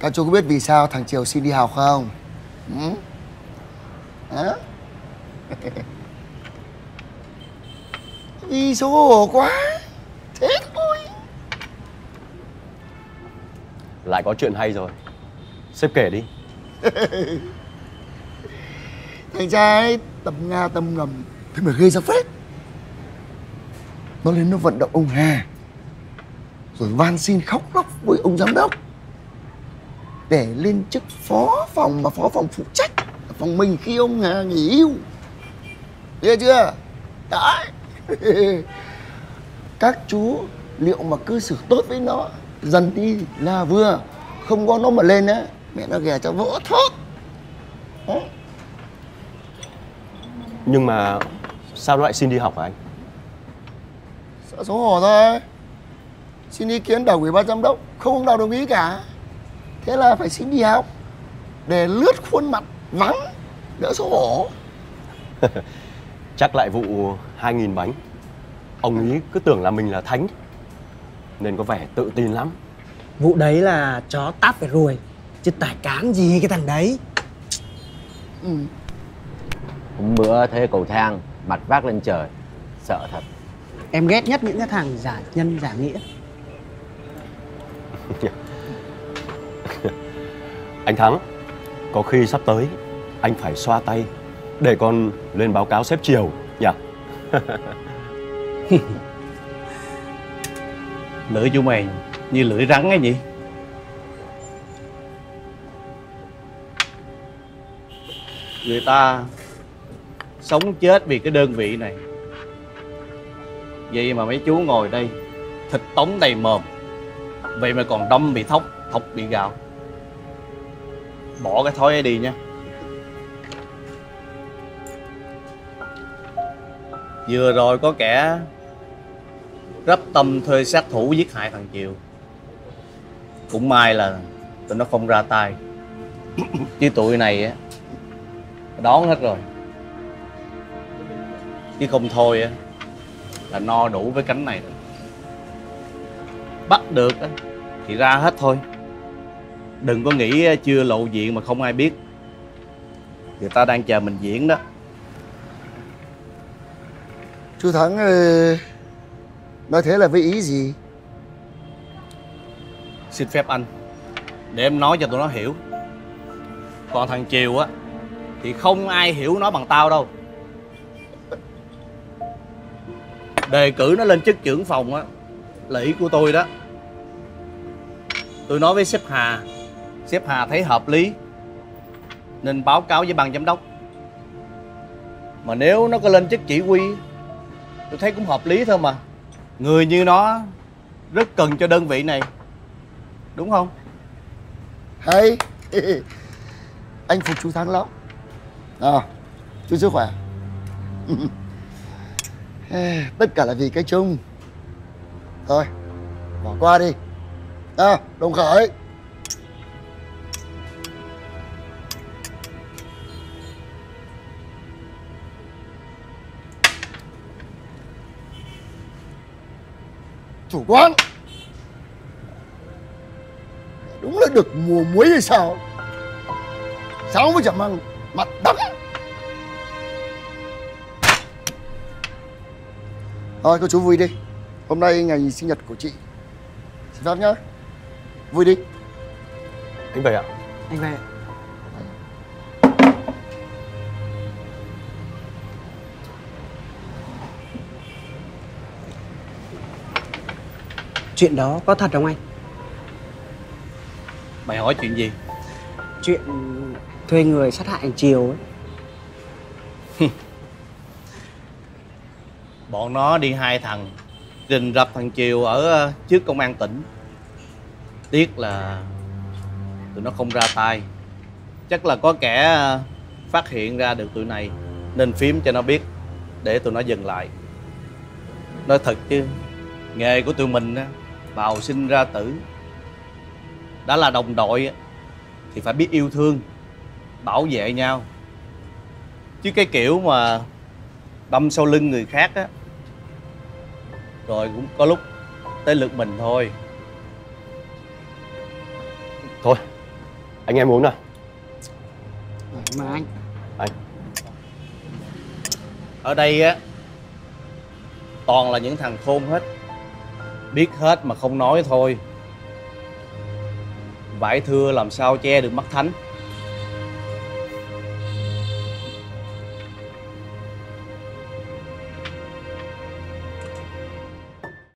Các chú có biết vì sao thằng Triều xin đi học không? Ừ? Hả? Vì xấu hổ quá Thế thôi Lại có chuyện hay rồi Sếp kể đi Thằng trai tầm nga tâm ngầm Thế mà gây ra phết Nó lên nó vận động ông Hà Rồi van xin khóc lóc với ông giám đốc Để lên chức phó phòng mà phó phòng phụ trách. Phòng mình khi ông Hà nghỉ hưu. Biết chưa? Đấy. Các chú liệu mà cư xử tốt với nó Dần đi là vừa. Không có nó mà lên á Mẹ nó ghẻ cho vỡ thốt Đấy. Nhưng mà sao nó lại xin đi học hả anh? Sợ xấu hổ thôi. Xin ý kiến đầu ủy ban giám đốc. Không ông nào đồng ý cả Thế là phải xin đi học Để lướt khuôn mặt vắng Đỡ xấu hổ. Chắc lại vụ 2.000 bánh. Ông ấy cứ tưởng là mình là thánh Nên có vẻ tự tin lắm. Vụ đấy là chó táp phải ruồi Chứ tải cán gì cái thằng đấy. Ừ. Hôm bữa thấy cầu thang Mặt vác lên trời Sợ thật. Em ghét nhất những cái thằng giả nhân giả nghĩa Anh Thắng, Có khi sắp tới Anh phải xoa tay Để con lên báo cáo xếp chiều nhỉ? Lưỡi chú mày như lưỡi rắn ấy nhỉ? Người ta sống chết vì cái đơn vị này. Vậy mà mấy chú ngồi đây, Thịt tống đầy mồm. Vậy mà còn đâm bị thóc Thóc bị gạo. Bỏ cái thói ấy đi nha. Vừa rồi có kẻ Rắp tâm thuê sát thủ giết hại thằng Chiều Cũng may là tụi nó không ra tay. Chứ tụi này á, Đón hết rồi. Chứ không thôi á, Là no đủ với cánh này rồi. Bắt được á, Thì ra hết thôi. Đừng có nghĩ chưa lộ diện mà không ai biết. Người ta đang chờ mình diễn đó. Chú Thắng ờ, Nói thế là với ý gì? Xin phép anh Để em nói cho tụi nó hiểu. Còn thằng Triều á Thì không ai hiểu nó bằng tao đâu. Đề cử nó lên chức trưởng phòng á Là ý của tôi đó. Tôi nói với sếp Hà Sếp Hà thấy hợp lý Nên báo cáo với ban giám đốc. Mà nếu nó có lên chức chỉ huy Tôi thấy cũng hợp lý thôi mà. Người như nó Rất cần cho đơn vị này Đúng không? Hay. Anh phục chú Thắng lắm. À, Chú sức khỏe. Tất cả là vì cái chung. Thôi Bỏ qua đi. À, Đồng khởi. Chủ quan Đúng là được mùa muối hay sao? Sao mới chẳng mang mặt đắng? Thôi cô chú vui đi. Hôm nay ngày sinh nhật của chị. Xin phép nhá. Vui đi. Anh về ạ. Anh về Chuyện đó có thật không anh? Mày hỏi chuyện gì? Chuyện thuê người sát hại anh Triều ấy. Bọn nó đi hai thằng Rình rập thằng Triều ở ờ, trước công an tỉnh. Tiếc là tụi nó không ra tay. Chắc là có kẻ ờ, phát hiện ra được tụi này Nên phím cho nó biết Để tụi nó dừng lại. Nói thật chứ Nghề của tụi mình á Bào sinh ra tử. Đã là đồng đội á, Thì phải biết yêu thương Bảo vệ nhau. Chứ cái kiểu mà Đâm sau lưng người khác á Rồi cũng có lúc Tới lượt mình thôi. Thôi anh em uống nào. Mà anh. Anh. Ở đây á toàn là những thằng khôn hết biết hết mà không nói thôi. Vải thưa làm sao che được mắt thánh?